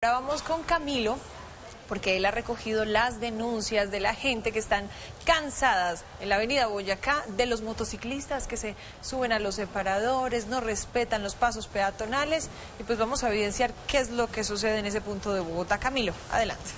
Ahora vamos con Camilo, porque él ha recogido las denuncias de la gente que están cansadas en la avenida Boyacá de los motociclistas que se suben a los separadores, no respetan los pasos peatonales y pues vamos a evidenciar qué es lo que sucede en ese punto de Bogotá. Camilo, adelante.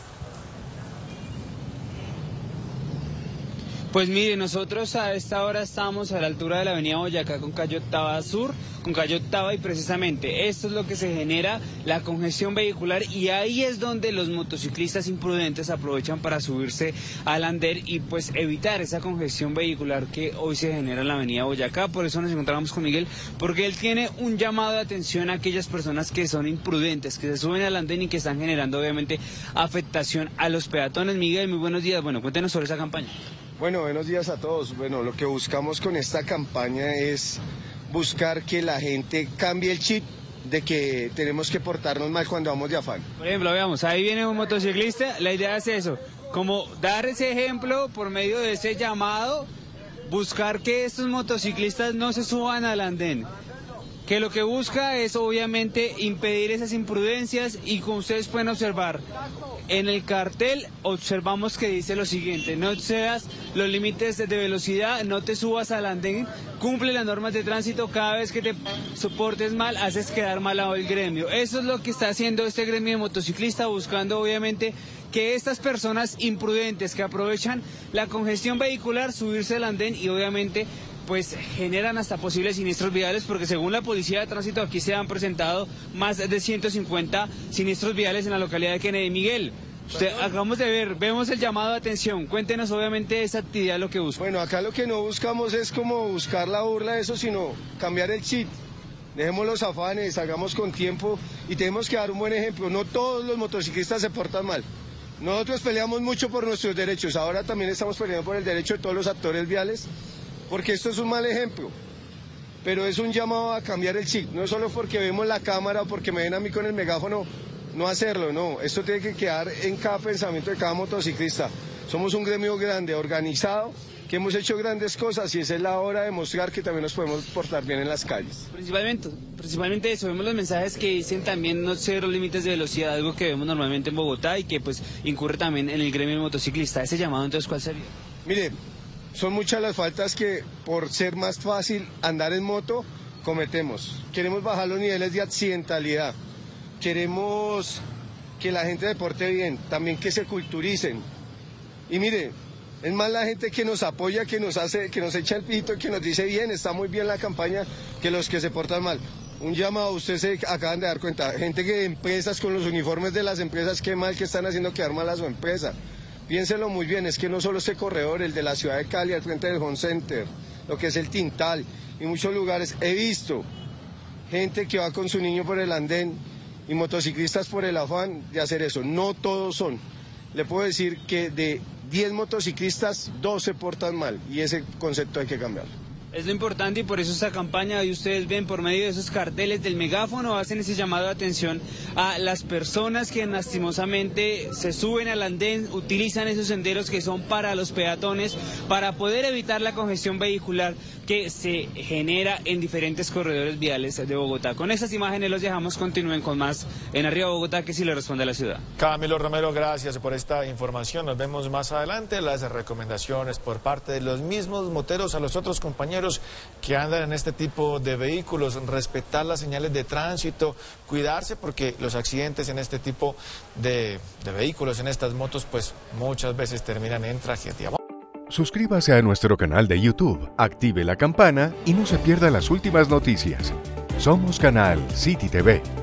Pues mire, nosotros a esta hora estamos a la altura de la avenida Boyacá con calle Octava Sur, con calle Octava y precisamente esto es lo que se genera, la congestión vehicular y ahí es donde los motociclistas imprudentes aprovechan para subirse al andén y pues evitar esa congestión vehicular que hoy se genera en la avenida Boyacá. Por eso nos encontramos con Miguel, porque él tiene un llamado de atención a aquellas personas que son imprudentes, que se suben al andén y que están generando obviamente afectación a los peatones. Miguel, muy buenos días. Bueno, cuéntenos sobre esa campaña. Bueno, buenos días a todos. Bueno, lo que buscamos con esta campaña es buscar que la gente cambie el chip de que tenemos que portarnos mal cuando vamos de afán. Por ejemplo, veamos, ahí viene un motociclista, la idea es eso, como dar ese ejemplo por medio de ese llamado, buscar que estos motociclistas no se suban al andén, que lo que busca es obviamente impedir esas imprudencias y como ustedes pueden observar, en el cartel observamos que dice lo siguiente, no seas los límites de velocidad, no te subas al andén, cumple las normas de tránsito, cada vez que te soportes mal, haces quedar mal a el gremio. Eso es lo que está haciendo este gremio de motociclista, buscando obviamente que estas personas imprudentes que aprovechan la congestión vehicular, subirse al andén y obviamente pues generan hasta posibles siniestros viales porque según la Policía de Tránsito aquí se han presentado más de 150 siniestros viales en la localidad de Kennedy Miguel. Usted, acabamos de ver, vemos el llamado de atención. Cuéntenos obviamente esa actividad lo que busca. Bueno, acá lo que no buscamos es como buscar la burla de eso, sino cambiar el chip. Dejemos los afanes, hagamos con tiempo y tenemos que dar un buen ejemplo. No todos los motociclistas se portan mal. Nosotros peleamos mucho por nuestros derechos, ahora también estamos peleando por el derecho de todos los actores viales porque esto es un mal ejemplo. Pero es un llamado a cambiar el chip, no solo porque vemos la cámara o porque me ven a mí con el megáfono, no hacerlo, no. Esto tiene que quedar en cada pensamiento de cada motociclista. Somos un gremio grande, organizado, que hemos hecho grandes cosas y esa es la hora de mostrar que también nos podemos portar bien en las calles. Principalmente, principalmente eso, vemos los mensajes que dicen también no ser los límites de velocidad, algo que vemos normalmente en Bogotá y que pues incurre también en el gremio motociclista. Ese llamado entonces, ¿cuál sería? Mire, son muchas las faltas que por ser más fácil andar en moto cometemos. Queremos bajar los niveles de accidentalidad. Queremos que la gente deporte bien, también que se culturicen. Y mire, es más la gente que nos apoya, que nos hace, que nos echa el pito, que nos dice bien, está muy bien la campaña, que los que se portan mal. Un llamado, ustedes se acaban de dar cuenta, gente que empresas con los uniformes de las empresas, qué mal que están haciendo quedar mal a su empresa. Piénselo muy bien, es que no solo este corredor, el de la ciudad de Cali, al frente del Home Center, lo que es el Tintal y muchos lugares, he visto gente que va con su niño por el andén y motociclistas por el afán de hacer eso. No todos son. Le puedo decir que de 10 motociclistas, 2 se portan mal y ese concepto hay que cambiarlo. Es lo importante y por eso esta campaña y ustedes ven por medio de esos carteles del megáfono hacen ese llamado de atención a las personas que lastimosamente se suben al andén, utilizan esos senderos que son para los peatones para poder evitar la congestión vehicular que se genera en diferentes corredores viales de Bogotá. Con esas imágenes los dejamos, continúen con más en Arriba Bogotá que sí le responde a la ciudad. Camilo Romero, gracias por esta información. Nos vemos más adelante. Las recomendaciones por parte de los mismos moteros a los otros que andan en este tipo de vehículos, respetar las señales de tránsito, cuidarse porque los accidentes en este tipo de, de vehículos, en estas motos, pues muchas veces terminan en tragedia. Suscríbase a nuestro canal de YouTube, active la campana y no se pierda las últimas noticias. Somos Canal City TV.